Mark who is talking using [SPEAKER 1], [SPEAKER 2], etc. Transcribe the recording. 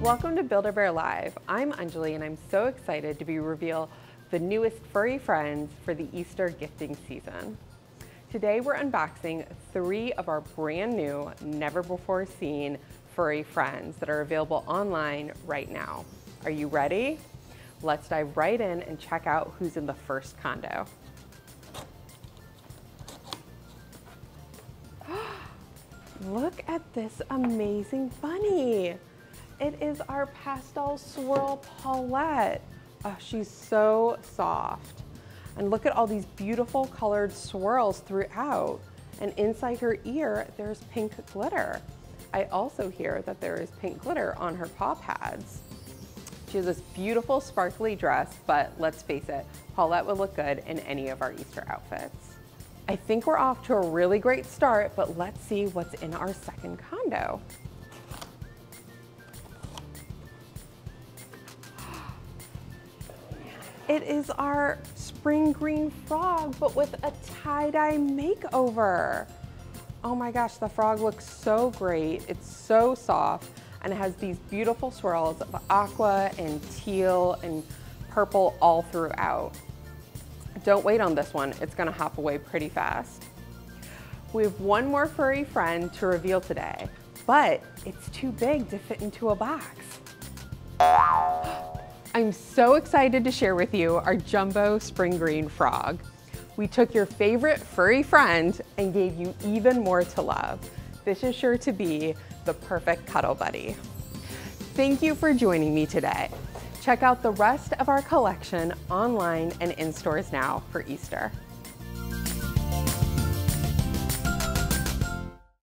[SPEAKER 1] Welcome to Build-A-Bear Live. I'm Anjali and I'm so excited to be reveal the newest furry friends for the Easter gifting season. Today we're unboxing three of our brand new, never before seen furry friends that are available online right now. Are you ready? Let's dive right in and check out who's in the first condo. Look at this amazing bunny. It is our pastel swirl Pawlette. Oh, ah, she's so soft. And look at all these beautiful colored swirls throughout. And inside her ear, there's pink glitter. I also hear that there is pink glitter on her paw pads. She has this beautiful sparkly dress, but let's face it, Pawlette would look good in any of our Easter outfits. I think we're off to a really great start, but let's see what's in our second condo. It is our spring green frog, but with a tie-dye makeover. Oh my gosh, the frog looks so great. It's so soft and it has these beautiful swirls of aqua and teal and purple all throughout. Don't wait on this one, it's gonna hop away pretty fast. We have one more furry friend to reveal today, but it's too big to fit into a box. I'm so excited to share with you our jumbo spring green frog. We took your favorite furry friend and gave you even more to love. This is sure to be the perfect cuddle buddy. Thank you for joining me today. Check out the rest of our collection online and in stores now for Easter.